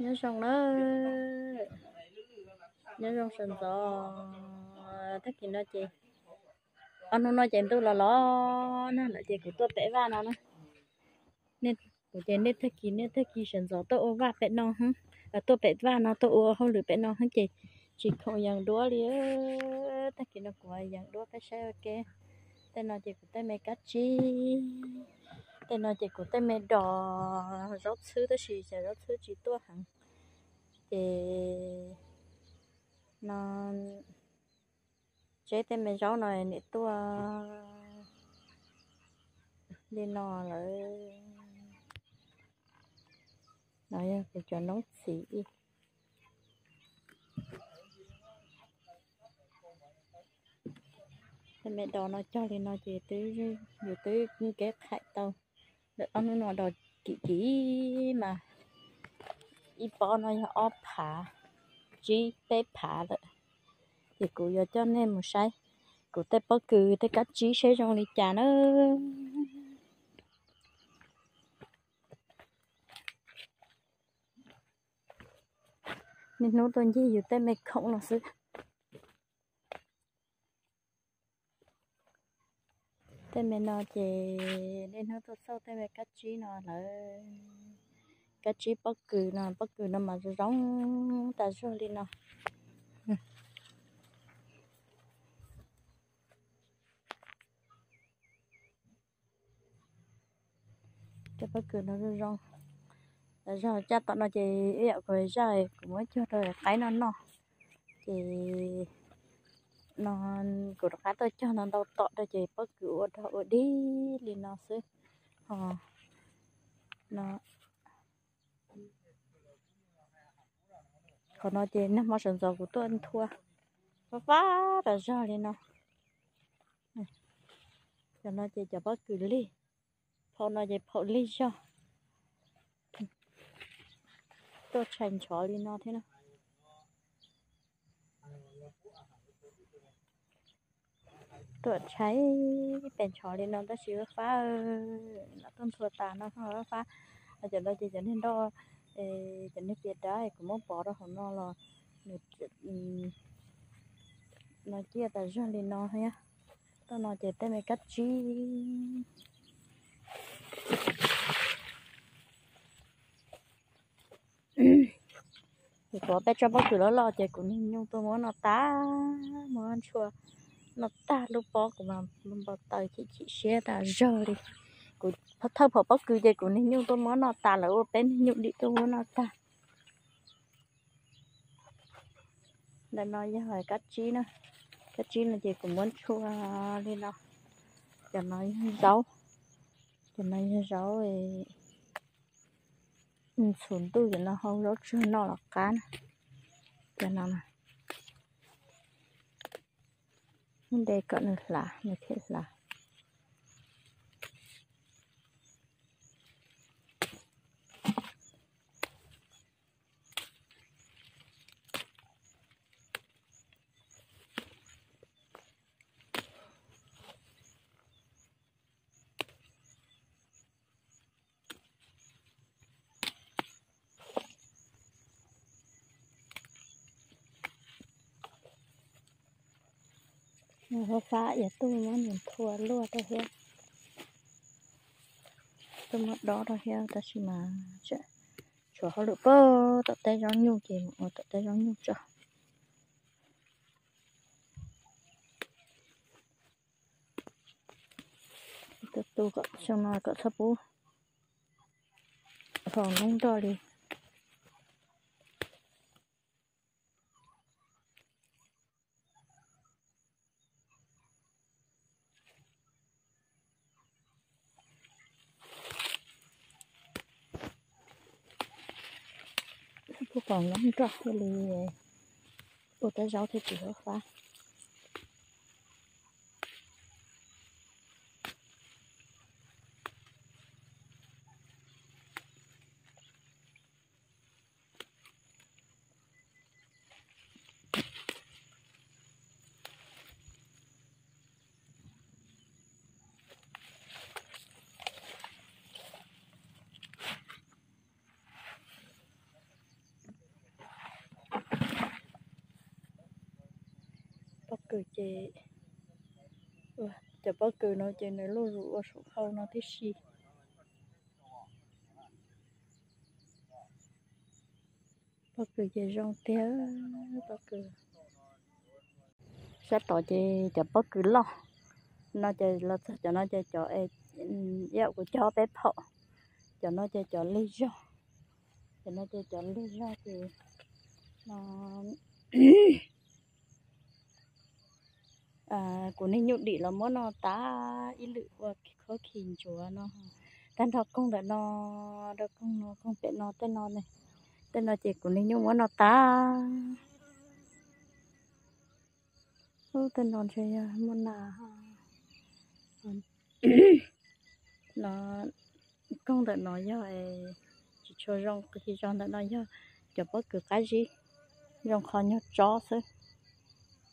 nhớ xong đó. Nhớ xong sần gió. Thắc gì nó chị. Anh nó nói chuyện tôi là lo. Nó là chị của tôi tệ va nó nên của chị nên thắc gì nên thắc gì sần gió. Tôi ô va bé nó hả là tôi bé va nó, tôi ô không được bé nó hả chị. Chị không nhận đũa đi thắc gì nó của nhận đũa phải xe ok tên nó chị của tên mẹ cắt chi? Tên nó chỉ có tên mẹ đỏ, rót xứ đó chỉ sẽ rót xứ chỉ tua hẳn. Thì nó chế tên mẹ rau này nị tua đi nó lại nói cái cho nó xỉ. Mẹ đó nó cho thì nó chỉ tới nhiều tới kết hại tao ông nó đòi chỉ chỉ mà. Y bỏ nó cho phá chỉ bé phá rồi thì cụ giờ cho nên một sai cụ tế bỏ cừ, tế cắt chỉ sẽ trong đi chả nó. Nên nó tôi chỉ อยู่ tế mẹ không là sự thế mình nó chỉ nên nó tôi sau thế mình cắt trí nó là cắt trí bất cứ nó bất cứ nó mà giống ta rồi đi nó cho bất cứ nó rong là rồi cha tao nó chỉ yêu rồi rồi cũng mới cho rồi cái nó nó thì nó của nó tôi cho nó đâu tọt ra chạy bất cứ ở đâu ở đi, liền nó sẽ họ ờ. nó. Còn nó chạy nó mà sẵn sàng của tôi ăn thua. Phá phá ra ra liền nó. Cho nó chạy cho bất cứ đi phô nó chạy phô ly cho tôi tranh chó liền nó thế nào? Tôi thấy bèn chó lên nó đã chứa phá, nó tôn thua tà, nó không có phá. Ở chỗ đó chỉ dẫn đến đó dẫn đến biệt đó, cũng muốn bỏ đó không nó là nó ừ, chia ta ra lên nó ha tôi nói chỉ tên mày cắt chi. Thì có bé cho bác cứ lo lo chỉ cũng nên nhung tôi muốn nó tá, muốn ăn chua nó ta lúc bó của mà mình bảo tới chị chị xe ta rơ đi. Của thơ phở bất cứ gì của nên nhưng tôi muốn nó ta là ô bên, nhung đi tôi muốn nó ta. Đã nói với hỏi cắt chi nữa cắt chi là chị cũng muốn chua lên đâu? cho nói rau cho nói rau thì xuống tôi cho nó, không rốt chưa nó là cá cho nó này มันได้ก็นึงหละไม่เท่หละ nó phá giờ tôi nó nhìn thua luôn đó hết, tôi mất đó đó hết ta chỉ mà chạy chỗ họ được bơ tập tay giống nhung chỉ một tập tay giống nhung cho. Tôi tu cỡ xong rồi cỡ sắp bố. Phòng nông to đi cô còn lắm rõ thì ô tay rau thì chỉ hớt pha chế chị chả bớt cử nó chế nó lô rủ ở số khâu nó thích gì bớt cử chế rong té bớt cử sẽ tỏ chế chả bớt cử lo. Nó chế lo cho nó chế cho em dạo của cho bé phọ cho nó chơi cho lý do cho nó chơi cho lý do thì nó à của nên nhụt đi là món nó tá ít lự và khó khìn chúa nó tan thọ công đã nó đã công nó không phải nó tên nó này. Tên nó chỉ của nên nhung món nó tá. Ô tên nó chơi à, món là à. nó công đã nói cho chỉ cho rong cái rong đã nói cho cho bất cứ cái gì, rong khó nhớ chó thôi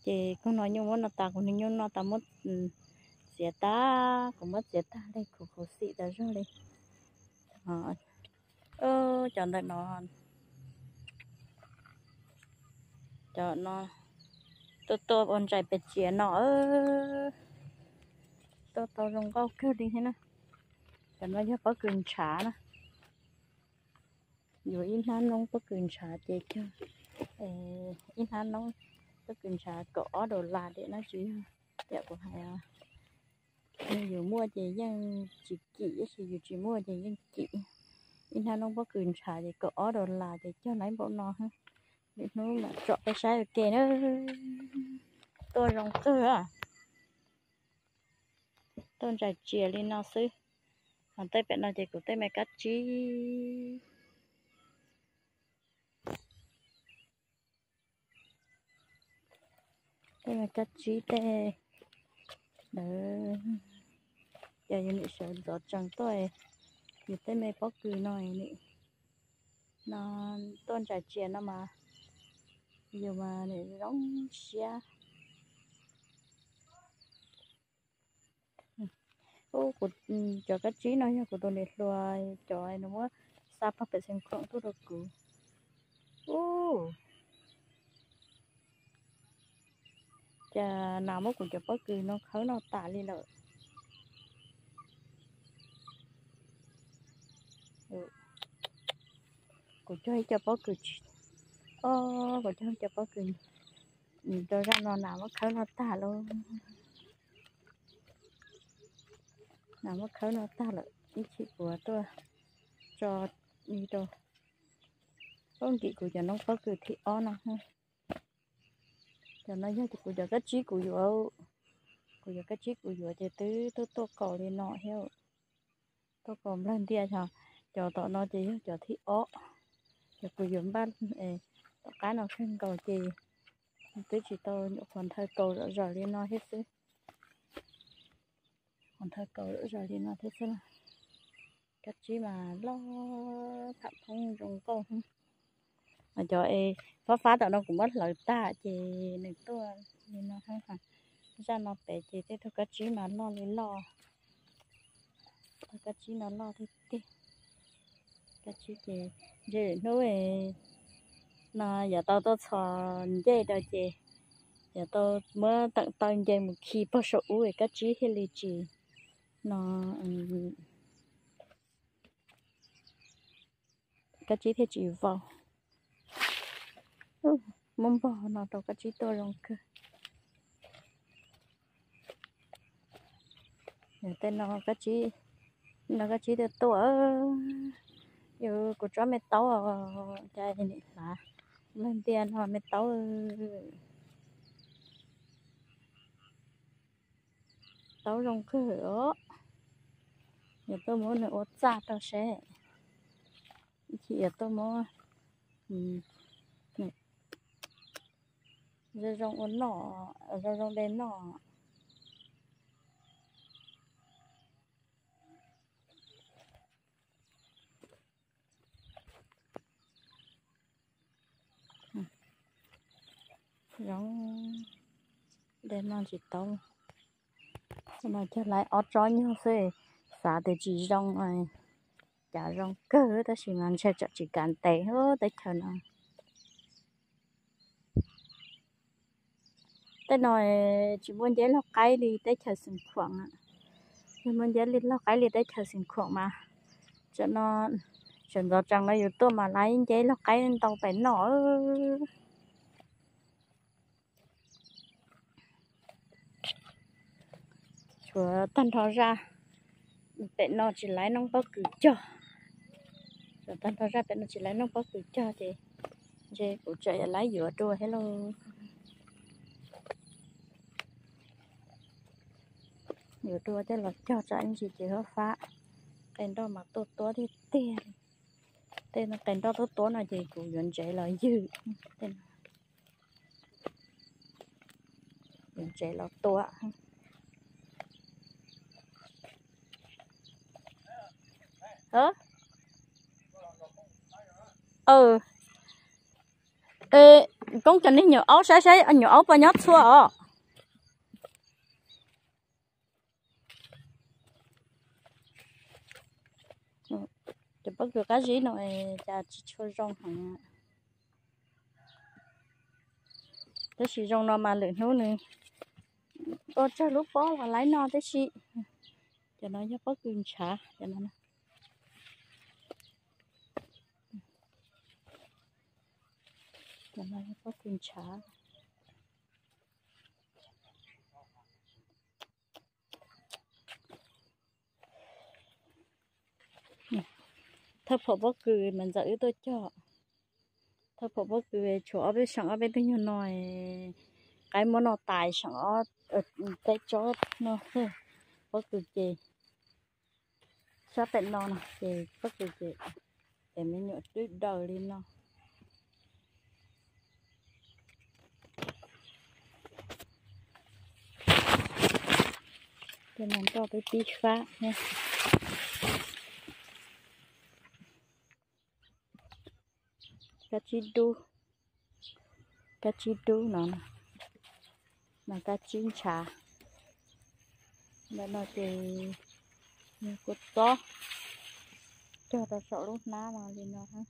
chị cũng nói như muốn nó ta cũng như nó ta mất sẽ ta cũng mất sẽ ta đây khổ khổ xị ta rồi đây. Ờ ơ chọn đây nó chọn nó to to bọn chạy bệt chia nó, ơ to tôi dùng câu kêu đi thế nào. Chọn nó cho có cường trả nè rồi in hắn nó có cường trả chị cho in hắn nó có cường trả cỏ, đồ là để nó chỉ đẹp của hai à. Nhưng dù mua thì dân chỉ chỉ thì dù chỉ mua thì dân chỉ in hai nó có cường trả thì cỏ, đồ là để cho lấy bộ nó ha. Để nó mà chọn cái sai được tiền nữa tôi rồng tư à. Tôi chạy chia lên nó xứ còn tay bạn nào thì cũng tay mày cắt chi. Thế là cắt chi tê đỡ giờ như sợ giọt chẳng tôi như thế mày bóc cười nói nị. Nó, tôn trả tiền nó mà. Giờ mà để đóng xe ô, của ừ, cho cái trí nha của tôi này loài cho ai nó mua. Sao phải xem con tôi được cũ ô. Chà nào mốt cũng cho bất cứ nó khởi nó tả đi lợi của cho cho bất cứ ô của cho cho bất cứ cho ra nó nào mà khởi nó tả luôn nào mất khởi nó ta lại ý chị của tôi cho đi đâu con chị của cho nó có cứ thị o nào không cho nó nhớ thì của giờ cái chí của vừa của giờ cái chí của vừa thì tứ tứ to cầu lên nọ heo to cầu lên tia cho cho tọ nó chỉ cho thị ó cho của vừa ban tọ cái nào khen cầu gì, tứ chỉ tôi phần thời cầu rồi lên nó hết sức còn thôi cầu rõ rõ thì nó hết xem cái chỉ mà lo thậm không dùng cầu không mà cho e phá phá tạo nó cũng mất lời ta chị. Này, tôi nên nó hay hả ra nó bé chị thế, thôi cái chí mà lo lấy lo. Cái chí nó lo thế thế cái chí chị chị nói nó, giờ tao tao cho dễ đâu chị. Giờ tao mới tặng tặng dây một khi bao số uể cái chí hay là chị. Nó cái chí thế chị vào mong bò nó đâu cái chỉ tôi lòng cơ tên nó cái chỉ nó cái chỉ được tôi giờ của chó mẹ tàu chạy này là lên tiền hoặc mẹ tàu tàu rong cửa giờ tôi muốn nó ốt ra tao sẽ chị tôi muốn ừ rồi rong uốn nọ rồi rong đen nọ rong đen non chỉ tông. Mà chắc lại ót trói như thế xả thì chỉ rong này. Chả rong cơ, ta chỉ mang xe chợ chỉ cản tệ hết tới chờ nó. Tới nói chỉ muốn dễ lọc cái thì tới chờ sinh khoảng ạ. Chỉ muốn dễ lên lọc cái thì tới chờ sinh khoảng mà. Cho nó chuyển vào chẳng nó yếu tôi mà lấy dễ lọc cái lên tàu phải nọ chúa tan thọ ra. Bé nó chỉ lấy nông bao cứ cho. Rồi tan thọ ra bé nó chỉ lấy nông bao cứ cho thì chị cũng chạy lấy dừa đua hello. Nhiều đua thế là cho cho anh chị chị hơi phá. Tên đó mà tốt tốt thì tiền. Tên nó tên đó tốt tốt là gì? Cũng nhận trẻ là dư. Tên nhận trẻ là tốt. Hả? Ừ. Ê, con chân đi nhiều áo sáng sáng nhiều áo và nhót xua. Chỉ bắt được cái gì nữa cha chỉ cho rong hàng thế chỉ rong nó mà lượn hú nữa tôi cho lúc bó là lấy nó thế chị. Cho nó cho bắt gừng chả cho nó cho nó cho bắt gừng chả. Thấp phổ bốc cười mình dạy tôi cho. Thấp phổ bốc cười chỗ bên sẵn bên tôi nhiều nồi cái món nó tài sẵn ở cái chỗ nó bốc cười gì sao tận nó nè? Thì bốc cười gì để mình nhựa tuyết đời lên nó. Thì mình cho cái tí phá nha cá chi đu cá chi đu nó nè. Mà cá chín trà đây nó thì như cột to. Cho ta sợ lúc ná mà thì nó ha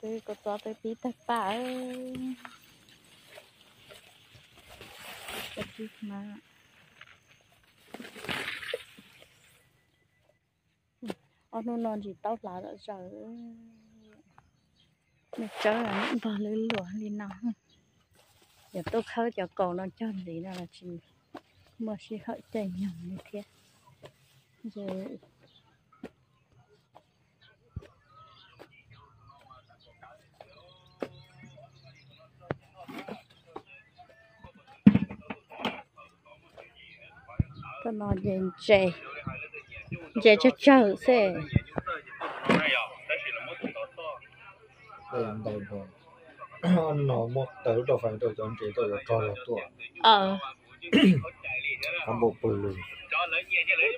tôi cột to tôi tí thật cả ơi. Cá chi mà ở nó non chỉ tao lá đã giờ nó cho là những vào lưới lửa lên nó giờ tôi khơi cho cầu nó cho gì đó là chỉ mà chỉ hơi chảy nhầm như thế giờ tôi nói dành chạy dành cho chờ xe đây đây rồi nó một tớ đâu phải tôi chọn chế tôi cho là tuổi ờ. Cán bộ lùi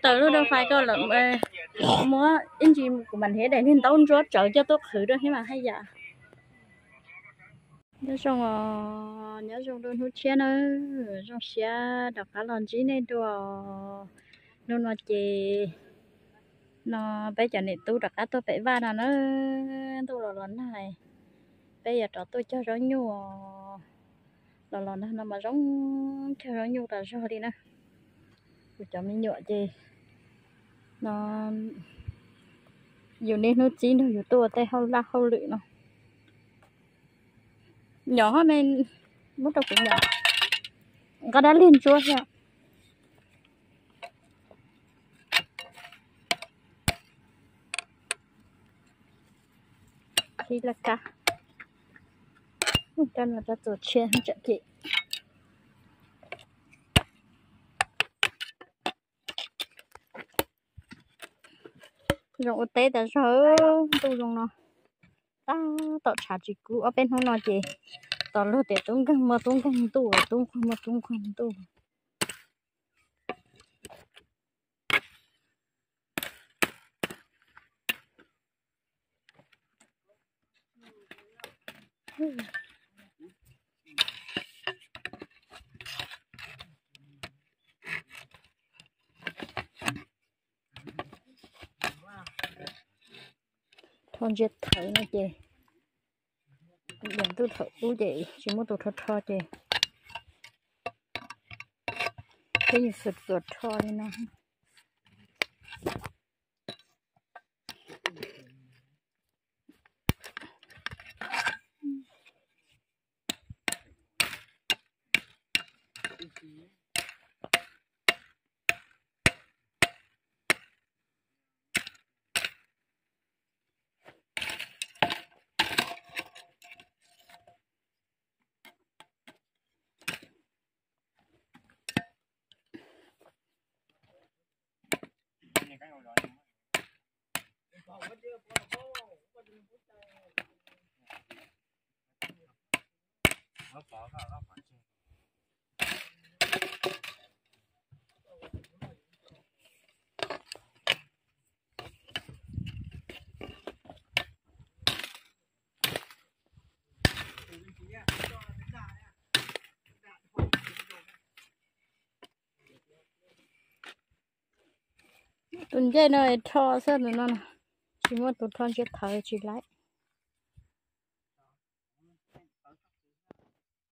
lúc đâu phải có lợn ê múa in gì của mình thế để nên tao rót trợ cho tốt thử đó thế mà hay dạ. Nhớ xong rồi nhớ xong đôi hút xe nữa xong xe đọc cả lần chỉ nên đồ nó nó chị nó bây giờ này tôi đặt cả tôi phải va nào nó tôi là lần này bây giờ trò tôi cho rõ nhu lò lò nó mà giống cho rõ nhu là sao đi nè tôi cho mình nhựa gì nó dù nên nó chín rồi, dù tôi tay hâu la hâu lự nó. Nhỏ hơn mình mất đâu cũng nhỏ. Có đã lên chua chưa? Khi là tổ tế đã sớ. Tôi dùng nó. Ta tạo trả chỉ cũ ở bên không nào chị? Tạo lô để tung căng, mà tung căng tu tung không mà tung không tu con chết thở nữa chị điểm tôi thở u chị chỉ muốn tôi thở thở chị cái gì sụt sụt thôi đi nó? Tuần chơi nó cho sớm nữa nè chỉ muốn tụt thon chết thở chỉ lại